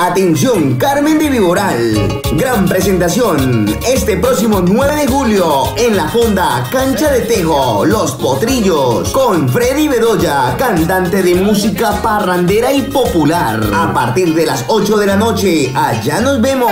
Atención, Carmen de Viboral. Gran presentación este próximo 9 de julio en la Fonda Cancha de Tejo, Los Potrillos, con Freddy Bedoya, cantante de música parrandera y popular. A partir de las 8 de la noche, allá nos vemos.